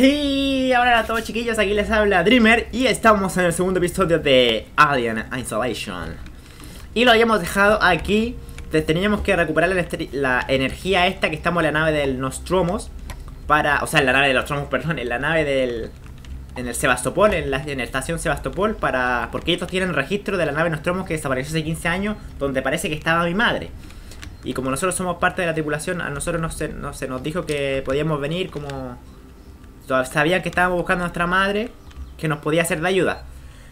Hey, hola a todos chiquillos, aquí les habla Dreamer y estamos en el segundo episodio de Alien Isolation. Y lo habíamos dejado aquí, teníamos que recuperar la, la, energía esta que estamos en la nave del Nostromos Para, o sea, en la nave de Nostromos, perdón, en la nave del... En el Sebastopol, en la, en la estación Sebastopol para... Porque ellos tienen registro de la nave Nostromos que desapareció hace 15 años Donde parece que estaba mi madre. Y como nosotros somos parte de la tripulación, a nosotros no se, no se nos dijo que podíamos venir como sabían que estábamos buscando a nuestra madre que nos podía ser de ayuda.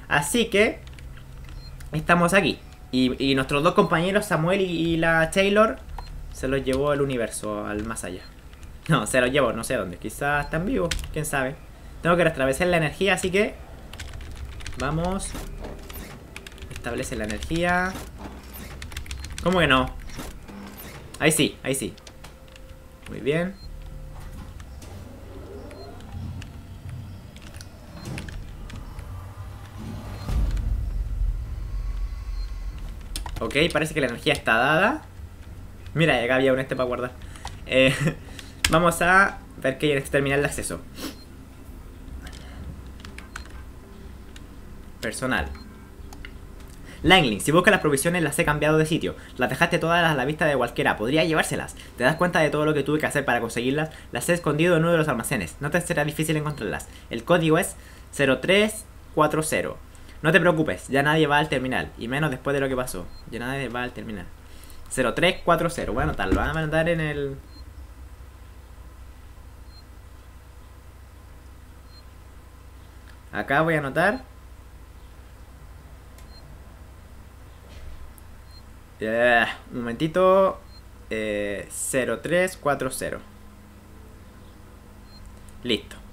Así que estamos aquí. Y, nuestros dos compañeros, Samuel y, la Taylor, se los llevó el universo, al más allá. No, se los llevó, no sé dónde. Quizás están vivos, quién sabe. Tengo que restablecer la energía, así que... Vamos. Establece la energía. ¿Cómo que no? Ahí sí, ahí sí. Muy bien. Ok, parece que la energía está dada. Mira, acá había un este para guardar. Eh, vamos a ver que hay este terminal de acceso. Personal. Langling, si buscas las provisiones las he cambiado de sitio. Las dejaste todas a la vista de cualquiera. Podría llevárselas. ¿Te das cuenta de todo lo que tuve que hacer para conseguirlas? Las he escondido en uno de los almacenes. No te será difícil encontrarlas. El código es 0340. No te preocupes, ya nadie va al terminal. Y menos después de lo que pasó. Ya nadie va al terminal. 0340. Voy a anotarlo. Lo van a mandar en el... Acá voy a anotar. un momentito. Eh, 0340. Listo.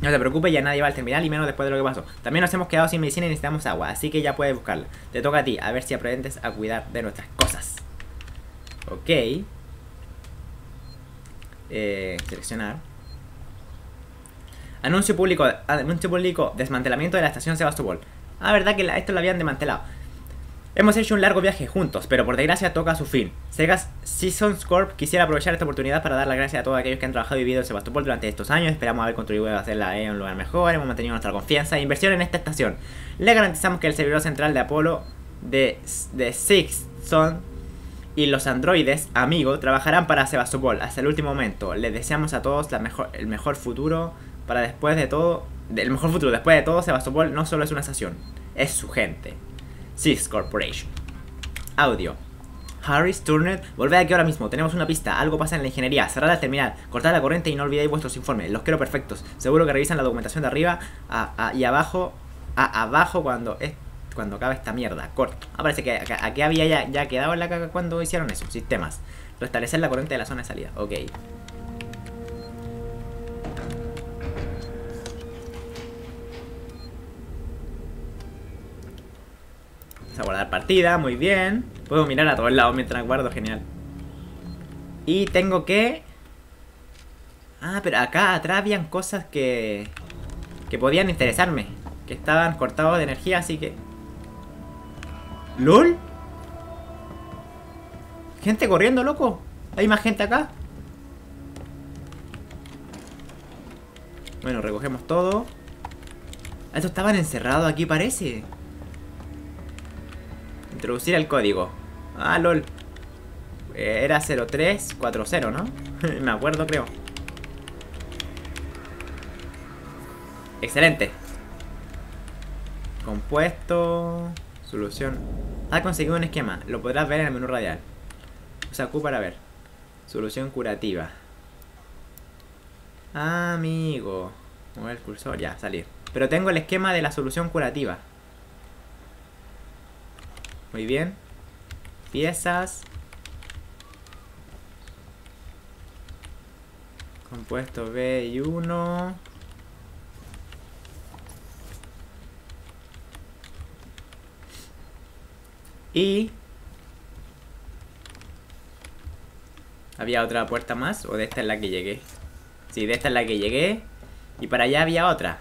No te preocupes, ya nadie va al terminal y menos después de lo que pasó. También nos hemos quedado sin medicina y necesitamos agua, así que ya puedes buscarla. Te toca a ti, a ver si aprendes a cuidar de nuestras cosas. Ok. Eh, seleccionar. Anuncio público, anuncio público, desmantelamiento de la estación Sebastopol. Ah, verdad que esto lo habían desmantelado. Hemos hecho un largo viaje juntos, pero por desgracia toca su fin. Sega Seasons Corp quisiera aprovechar esta oportunidad para dar las gracias a todos aquellos que han trabajado y vivido en Sebastopol durante estos años. Esperamos haber contribuido a hacerla en un lugar mejor, hemos mantenido nuestra confianza e inversión en esta estación. Le garantizamos que el servidor central de Apolo de, de y los androides, amigos, trabajarán para Sebastopol hasta el último momento. Les deseamos a todos el mejor futuro para después de todo... El mejor futuro después de todo, Sebastopol no solo es una estación, es su gente. Six Corporation. Audio. Harris, Turner, volved aquí ahora mismo, tenemos una pista, algo pasa en la ingeniería, cerrad el terminal, cortad la corriente y no olvidéis vuestros informes, los quiero perfectos, seguro que revisan la documentación de arriba y abajo, a, abajo cuando es, cuando acabe esta mierda, corto. Ah, parece que aquí había ya, ya quedado en la caca cuando hicieron eso, sistemas, restablecer la corriente de la zona de salida, ok. Vamos a guardar partida, muy bien. Puedo mirar a todos lados mientras guardo, genial. Y tengo que... Ah, pero acá atrás habían cosas que... Que podían interesarme. Que estaban cortados de energía, así que... ¿LOL? Gente corriendo, loco. ¿Hay más gente acá? Bueno, recogemos todo. Estos estaban encerrados aquí, parece. Introducir el código. Ah, lol. Eh, era 0340, ¿no? Me acuerdo, creo. Excelente. Compuesto. Solución. Ha conseguido un esquema. Lo podrás ver en el menú radial. Usa Q para ver. Solución curativa. Amigo. Mover el cursor. Ya, salir. Pero tengo el esquema de la solución curativa. Muy bien. Piezas. Compuesto B y 1. Y... ¿Había otra puerta más? ¿O de esta es la que llegué? Sí, de esta es la que llegué. Y para allá había otra.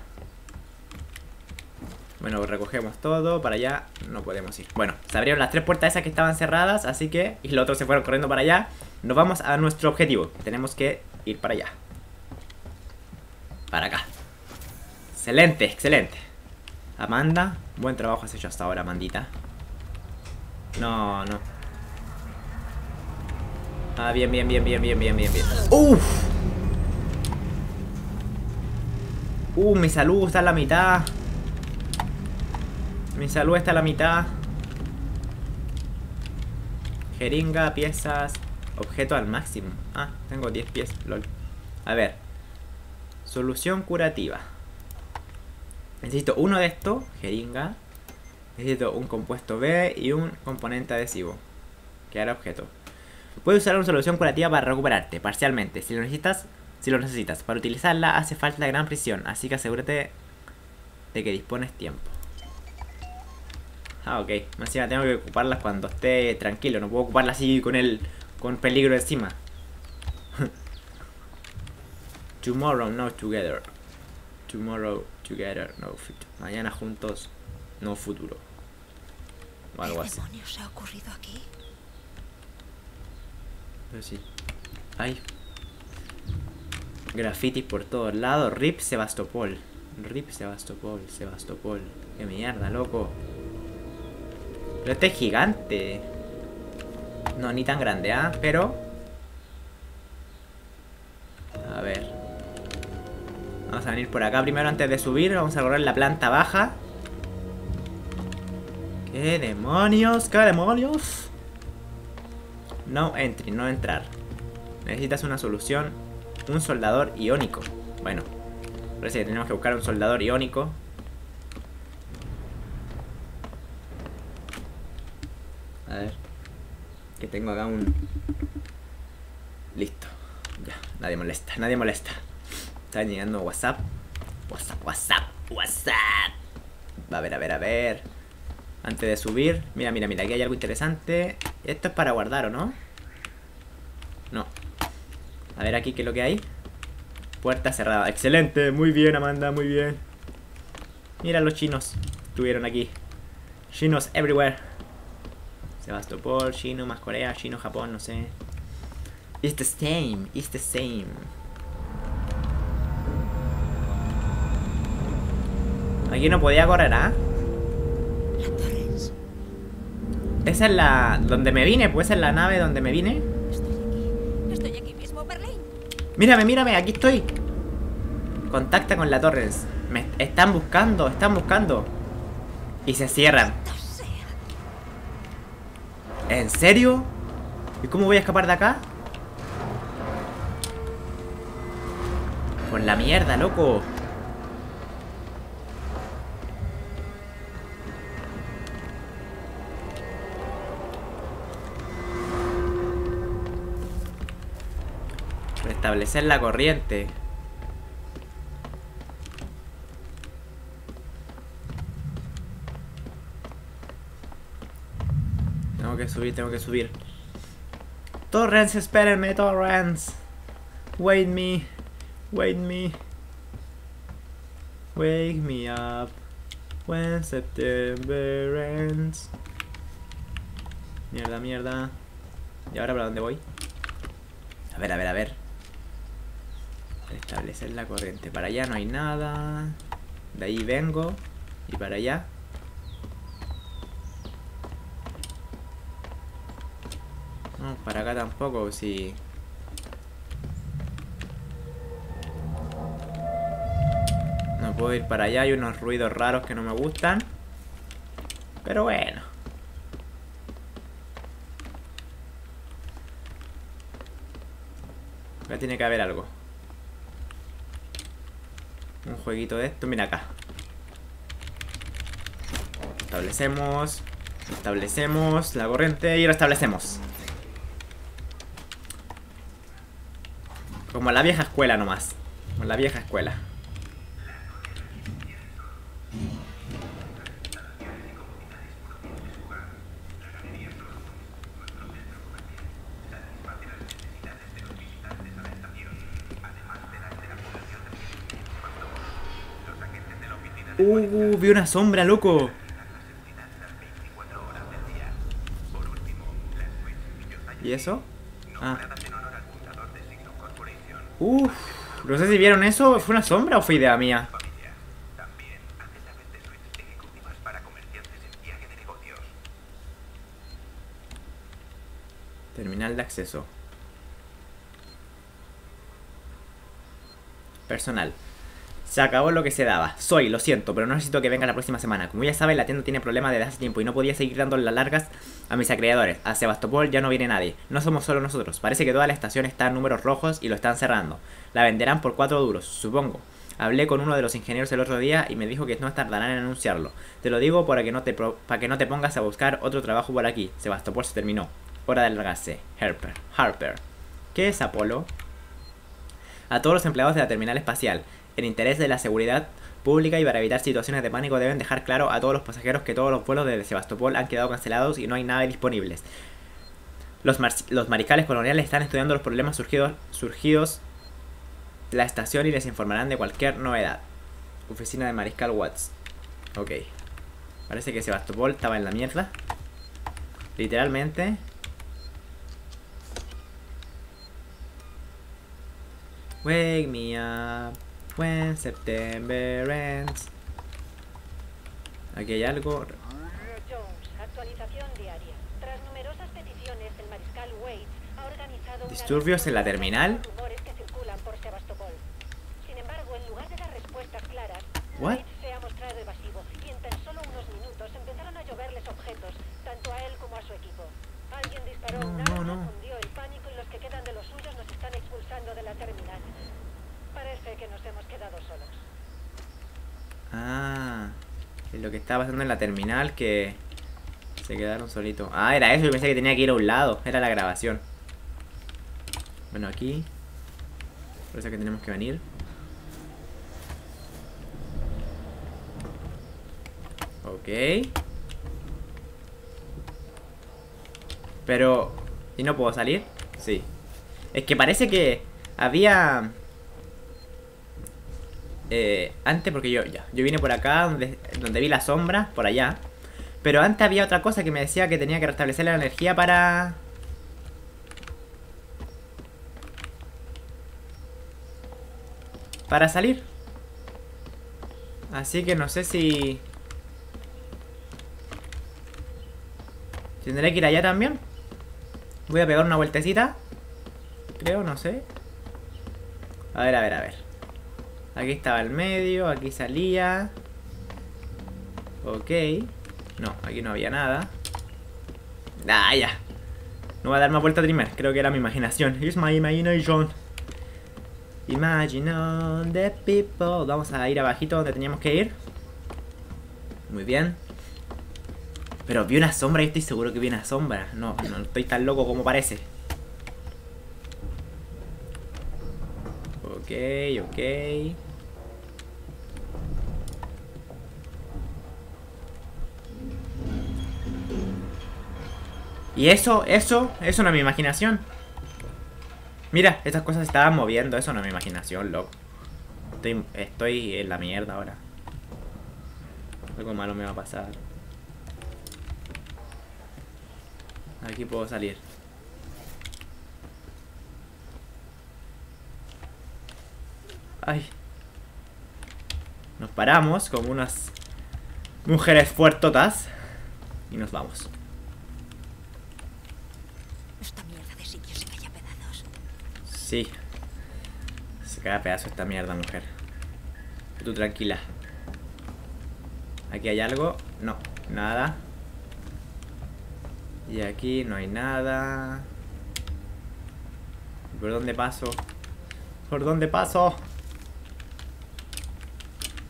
Bueno, recogemos todo, para allá no podemos ir Bueno, se abrieron las tres puertas esas que estaban cerradas Así que, y los otros se fueron corriendo para allá Nos vamos a nuestro objetivo Tenemos que ir para allá Para acá. Excelente, excelente. Amanda, buen trabajo has hecho hasta ahora, Amandita. No, no. Ah, bien, bien, bien, bien, bien, bien, bien, bien. ¡Uf! Uh, mi salud está a la mitad. Mi salud está a la mitad. Jeringa, piezas. Objeto al máximo. Ah, tengo 10 piezas, lol. A ver. Solución curativa. Necesito uno de estos, jeringa. Necesito un compuesto B y un componente adhesivo. Que hará objeto. Puedes usar una solución curativa para recuperarte, parcialmente. Si lo necesitas, si lo necesitas. Para utilizarla hace falta gran prisión, así que asegúrate de que dispones tiempo. Ah, ok. Encima tengo que ocuparlas cuando esté tranquilo. No puedo ocuparlas así con el con peligro encima. Tomorrow, no together. Tomorrow, together, no future. Mañana juntos, no futuro. O algo ¿Qué así. demonios ha ocurrido aquí? Pero sí. Ay. Grafitis por todos lados. Rip Sebastopol. Rip Sebastopol, Sebastopol. Qué mierda, loco. Pero este es gigante. No, ni tan grande, ¿ah? Pero... A ver. Vamos a venir por acá primero antes de subir. Vamos a correr la planta baja. ¿Qué demonios? ¿Qué demonios? No entry, no entrar. Necesitas una solución. Un soldador iónico. Bueno, parece que tenemos que buscar un soldador iónico. A ver. Que tengo acá un... Listo. Ya, nadie molesta, nadie molesta. Está llegando WhatsApp. WhatsApp, WhatsApp, WhatsApp. A ver, a ver, a ver. Antes de subir. Mira, mira, mira, aquí hay algo interesante. Esto es para guardar, ¿o no? No. A ver aquí qué es lo que hay. Puerta cerrada. Excelente, muy bien, Amanda, muy bien. Mira los chinos. Estuvieron aquí. Chinos everywhere. Sebastopol, chino, más Corea, chino, Japón, no sé. It's the same, it's the same. Aquí no podía correr, ¿ah? Esa es la... donde me vine, pues esa es la nave donde me vine. Estoy aquí. Estoy aquí mismo, Berlín. Mírame, mírame, aquí estoy. Contacta con la Torres. Me están buscando, están buscando. Y se cierran. ¿En serio? ¿Y cómo voy a escapar de acá? Por la mierda, loco. Restablecer la corriente. Que subir, tengo que subir. Torrens, espérenme, Torrens. Wait me. Wait me. Wake me up. When September ends. Mierda, mierda. ¿Y ahora para dónde voy? A ver, a ver, a ver. Establecer la corriente. Para allá no hay nada. De ahí vengo. Y para allá. No, para acá tampoco, si... No puedo ir para allá, hay unos ruidos raros que no me gustan. Pero bueno. Acá tiene que haber algo. Un jueguito de esto, mira acá. Establecemos. Establecemos la corriente y restablecemos. Como la vieja escuela nomás. Como la vieja escuela. Uh, vi una sombra, loco. ¿Y eso? Ah. Uf, no sé si vieron eso. ¿Fue una sombra o fue idea mía? Terminal de acceso. Personal. Se acabó lo que se daba. Soy, lo siento, pero no necesito que venga la próxima semana. Como ya saben, la tienda tiene problemas desde hace tiempo y no podía seguir dando las largas a mis acreedores. A Sebastopol ya no viene nadie. No somos solo nosotros. Parece que toda la estación está en números rojos y lo están cerrando. La venderán por cuatro duros, supongo. Hablé con uno de los ingenieros el otro día y me dijo que no tardarán en anunciarlo. Te lo digo para que no te, pro- para que no te pongas a buscar otro trabajo por aquí. Sebastopol se terminó. Hora de largarse. Harper. Harper. ¿Qué es Apolo? A todos los empleados de la terminal espacial, en interés de la seguridad pública y para evitar situaciones de pánico, deben dejar claro a todos los pasajeros que todos los vuelos desde Sebastopol han quedado cancelados y no hay nada disponibles. Los, mar- los mariscales coloniales están estudiando los problemas surgidos, surgidos la estación y les informarán de cualquier novedad. Oficina de Mariscal Watts. Ok. Parece que Sebastopol estaba en la mierda. Literalmente. Wake me up when September ends. Aquí hay algo. Jones, actualización diaria. Tras numerosas peticiones, el mariscal Waits ha organizado una ¿Disturbios en la terminal? los rumores que circulan por Sebastopol. Sin embargo, en lugar de dar respuestas claras, What? Waits se ha mostrado evasivo y en tan solo unos minutos empezaron a lloverles objetos, tanto a él como a su equipo. Alguien disparó No, un no, arma, no. hundió el pánico y los que quedan de los suyos nos están expulsando de la terminal. Parece que nos hemos quedado solos. Ah, es lo que estaba pasando en la terminal que se quedaron solitos. Ah, era eso, yo pensé que tenía que ir a un lado, era la grabación. Bueno, aquí. Por eso que tenemos que venir. Ok. Pero... ¿Y no puedo salir? Sí. Es que parece que había... Eh, antes, porque yo ya, yo vine por acá donde, donde vi la sombra, por allá. Pero antes había otra cosa que me decía que tenía que restablecer la energía para... Para salir. Así que no sé si... ¿Tendré que ir allá también? Voy a pegar una vueltecita. Creo, no sé. A ver, a ver, a ver. Aquí estaba el medio, aquí salía. Ok. No, aquí no había nada. Ah, ya. No voy a dar más vuelta a Dreamer. Creo que era mi imaginación. It's my imagination. Imagine the people. Vamos a ir abajito donde teníamos que ir. Muy bien. Pero vi una sombra y estoy seguro que vi una sombra. No, no estoy tan loco como parece. Ok, ok. Y eso, eso, eso no es mi imaginación. Mira, estas cosas estaban moviendo, eso no es mi imaginación, loco. Estoy, estoy en la mierda ahora. Algo malo me va a pasar. Aquí puedo salir. Ay. Nos paramos como unas mujeres fuertotas. Y nos vamos. Esta mierda de sitio se cae a pedazos. Sí. Se cae a pedazo esta mierda, mujer. Tú tranquila. Aquí hay algo. No, nada. Y aquí no hay nada. ¿Por dónde paso? ¿Por dónde paso?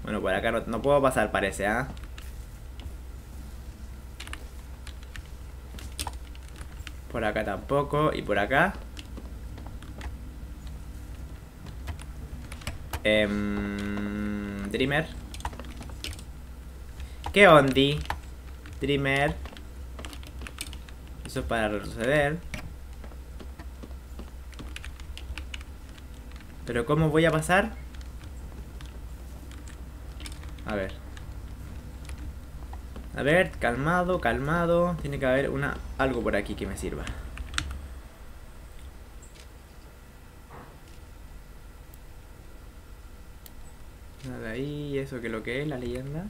Bueno, por acá no, no puedo pasar, parece, ¿ah? Por acá tampoco. Y por acá. Em, Dreamer. ¿Qué ondi? Dreamer. Eso es para retroceder. Pero ¿cómo voy a pasar? A ver. A ver, calmado, calmado. Tiene que haber una algo por aquí que me sirva. Nada ahí, que lo que es la leyenda.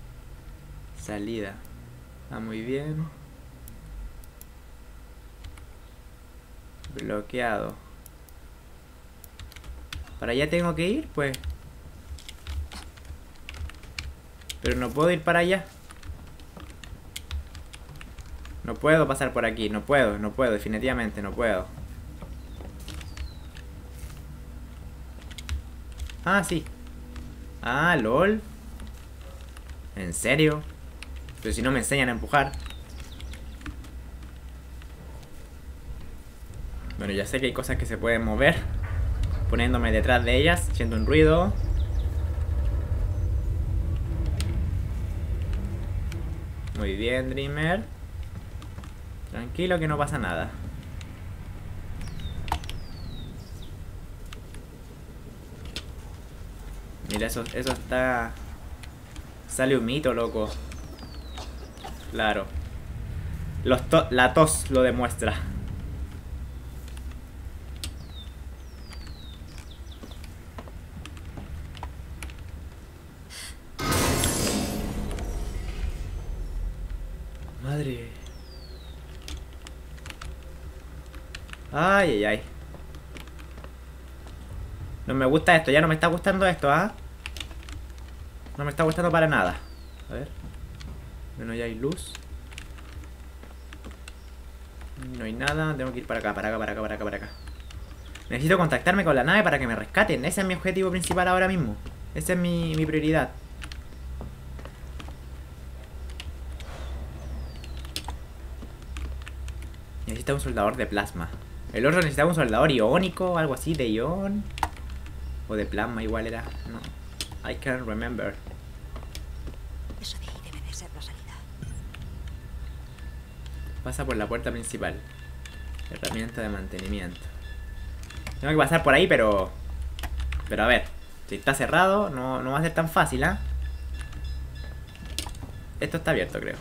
Salida. Ah, muy bien. Bloqueado. ¿Para allá tengo que ir? Pues. Pero no puedo ir para allá. No puedo pasar por aquí, no puedo, no puedo, definitivamente no puedo. Ah, sí. Ah, lol. ¿En serio? Pero si no me enseñan a empujar. Bueno, ya sé que hay cosas que se pueden mover. Poniéndome detrás de ellas, haciendo un ruido. Muy bien, Dreamer. Tranquilo que no pasa nada. Mira, eso, eso está... Sale un mito, loco. Claro. Los la tos lo demuestra. Madre. Ay, ay, ay. No me gusta esto, ya no me está gustando esto, ¿ah? No me está gustando para nada. A ver. Bueno, ya hay luz. No hay nada, tengo que ir para acá, para acá, para acá, para acá, para acá. Necesito contactarme con la nave para que me rescaten. Ese es mi objetivo principal ahora mismo. Esa es mi, mi prioridad. Necesita un soldador de plasma. El otro necesitaba un soldador iónico, algo así, de ión. O de plasma, igual era. No. I can't remember. Eso de ahí debe de ser la salida. Pasa por la puerta principal. Herramienta de mantenimiento. Tengo que pasar por ahí, pero... Pero a ver. Si está cerrado, no, no va a ser tan fácil, ¿ah? Esto está abierto, creo.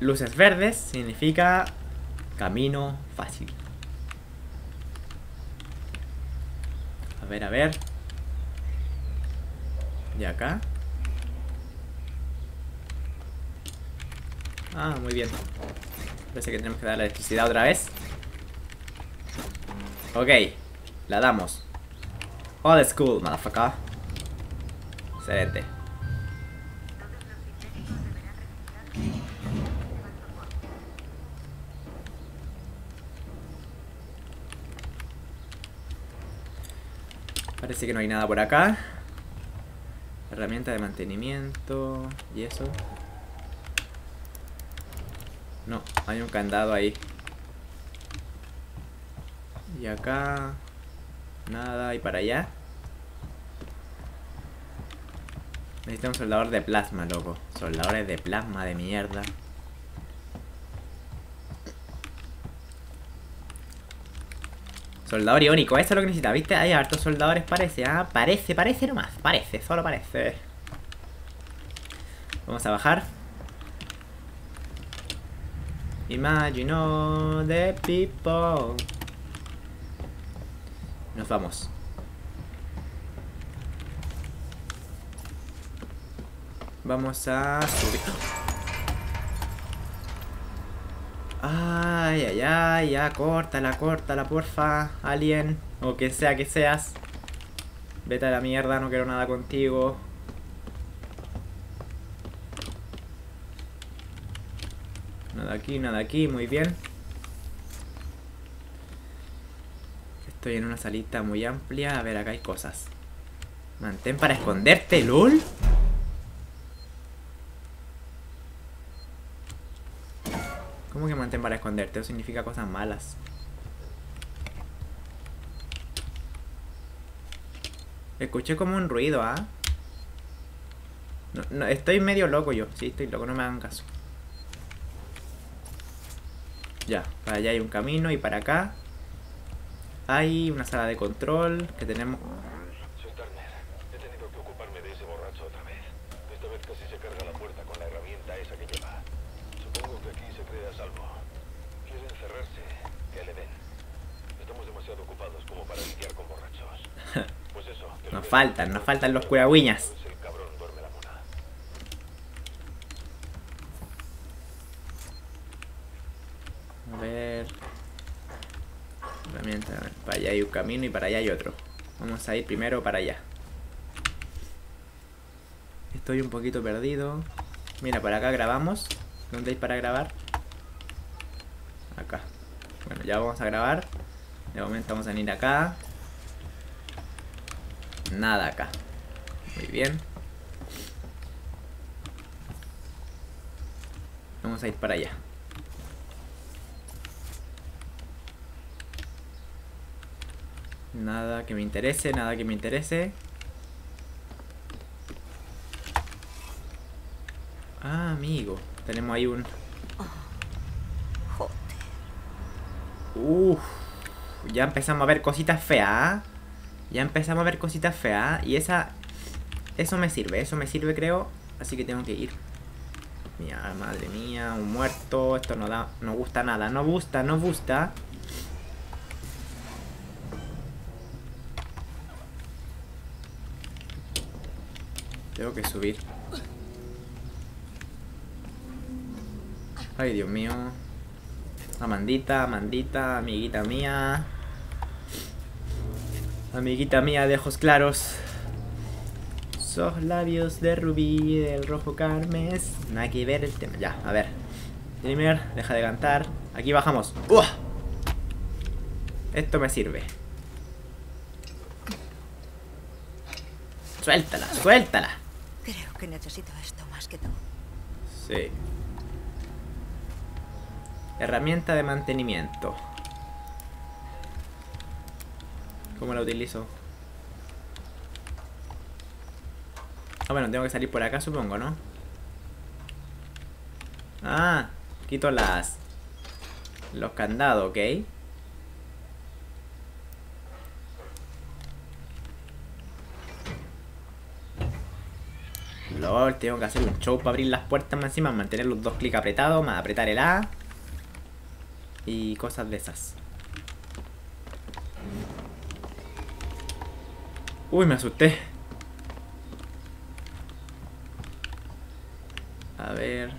Luces verdes significa camino fácil. Ver, a ver. ¿Y acá? Ah, muy bien. Parece que tenemos que dar la electricidad otra vez. Ok, la damos. All school, motherfucker. Excelente. Parece que no hay nada por acá. Herramienta de mantenimiento y eso. No, hay un candado ahí. Y acá... Nada, y para allá. Necesito un soldador de plasma, loco. Soldadores de plasma de mierda. Soldador iónico, eso es lo que necesita, ¿viste? Hay hartos soldadores, parece, ¿ah? Parece, parece nomás. Parece, solo parece. Vamos a bajar. Imagine all the people. Nos vamos. Vamos a subir. Ay, ay, ay, ya, córtala, córtala, porfa, alien, o quien sea que seas. Vete a la mierda, no quiero nada contigo. Nada aquí, nada aquí, muy bien. Estoy en una salita muy amplia. A ver, acá hay cosas. Mantén para esconderte, LOL. ¿Cómo que mantén para esconderte? Eso significa cosas malas. Escuché como un ruido, ¿ah? Estoy medio loco yo. Sí, estoy loco, no me hagan caso. Ya, para allá hay un camino y para acá hay una sala de control que tenemos... Soy Turner. He tenido que ocuparme de ese borracho otra vez. Esta vez casi se carga la puerta con la herramienta esa que lleva. Supongo que aquí se cree a salvo. Quiere encerrarse. Que le den. Estamos demasiado ocupados Nos faltan, nos faltan los curagüiñas. A ver. Para allá hay un camino y para allá hay otro. Vamos a ir primero para allá. Estoy un poquito perdido. Mira, por acá grabamos. ¿Dónde hay para grabar? Acá. Bueno, ya vamos a grabar. De momento vamos a venir acá. Nada acá. Muy bien. Vamos a ir para allá. Nada que me interese, nada que me interese. Ah, amigo. Tenemos ahí un... Joder. Uf, ya empezamos a ver cositas feas. Ya empezamos a ver cositas feas. Y esa... Eso me sirve, eso me sirve creo. Así que tengo que ir. Mía, madre mía, un muerto. Esto no da... No gusta nada. No gusta, no gusta. Tengo que subir. Ay, Dios mío. Amandita, Amandita, amiguita mía. Amiguita mía de ojos claros. Sos labios de rubí, del rojo carmes. Nada que ver el tema. Ya, a ver. Dreamer, deja de cantar. Aquí bajamos. ¡Uah! Esto me sirve. Suéltala, suéltala. Creo que necesito esto más que tú. Sí. Herramienta de mantenimiento. ¿Cómo la utilizo? Ah, bueno, tengo que salir por acá, supongo, ¿no? Ah, quito las... Los candados, ¿ok? LOL, tengo que hacer un show para abrir las puertas más encima, mantener los dos clics apretados, más apretar el A. Y cosas de esas. Uy, me asusté. A ver.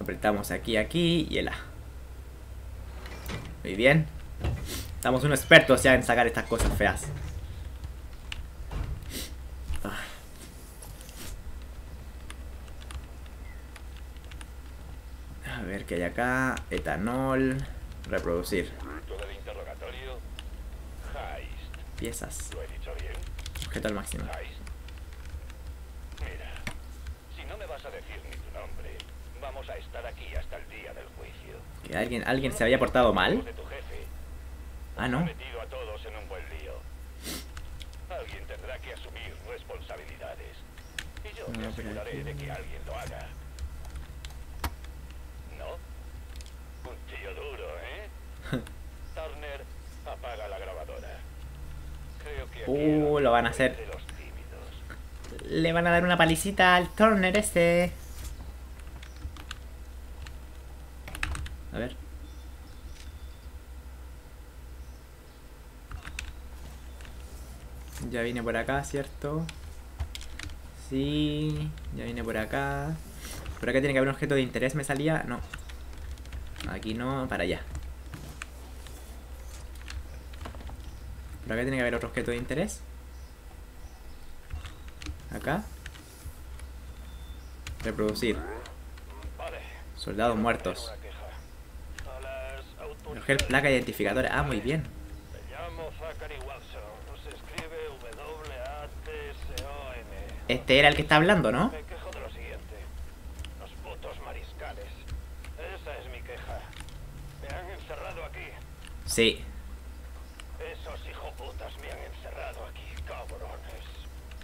Apretamos aquí, aquí y el A. Muy bien. Estamos unos expertos ya en sacar estas cosas feas. Ah. A ver qué hay acá. Etanol. Reproducir. Todo el interrogatorio. Heist. Piezas. ¿Lo he dicho bien? Objeto al máximo. Mira, si no me vas a decir ni tu nombre, vamos a estar aquí hasta el día del juicio. ¿Que alguien, alguien se había portado mal? Ah, no. a todos en un buen lío. Alguien tendrá que asumir responsabilidades. Y yo me aseguraré de que alguien lo haga. ¿No? Un tío duro, ¿eh? Turner, apaga la grabadora. Creo que aquí Uh, lo van a hacer. Le van a dar una palicita al Turner este. A ver. Ya vine por acá, ¿cierto? Sí, ya vine por acá. Por acá tiene que haber un objeto de interés, ¿me salía? No. Aquí no, para allá. Por acá tiene que haber otro objeto de interés. Acá. Reproducir. Soldados muertos. Coger placa identificadora. Ah, muy bien. Este era el que está hablando, ¿no? Me quejo de lo siguiente. Los putos mariscales. Esa es mi queja. Me han encerrado aquí. Sí. Esos hijoputas me han encerrado aquí, cabrones. Pobrecito el tipo. Es una mierda, joder. Yo vine a que me ayudaran. No sé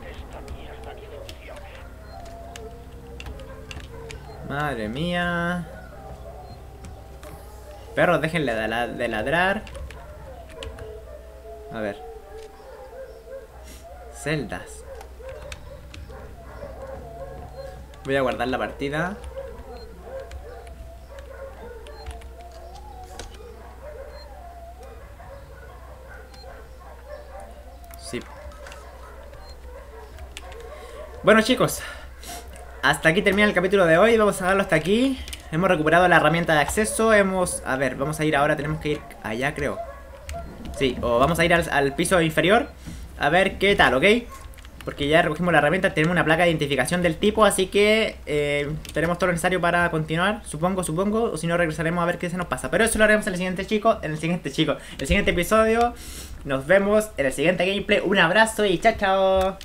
que esta mierda ni funciona. Madre mía. Perros, déjenle de ladrar. A ver. Voy a guardar la partida. Sí. Bueno chicos, hasta aquí termina el capítulo de hoy, vamos a dejarlo hasta aquí. Hemos recuperado la herramienta de acceso, hemos... A ver, vamos a ir ahora, tenemos que ir allá creo. Sí, o vamos a ir al piso inferior a ver qué tal, ¿ok? Porque ya recogimos la herramienta, tenemos una placa de identificación del tipo, así que eh, tenemos todo lo necesario para continuar, supongo, supongo, o si no regresaremos a ver qué se nos pasa. Pero eso lo haremos en el siguiente chico, en el siguiente chico, en el siguiente episodio. Nos vemos en el siguiente gameplay. Un abrazo y chao, chao.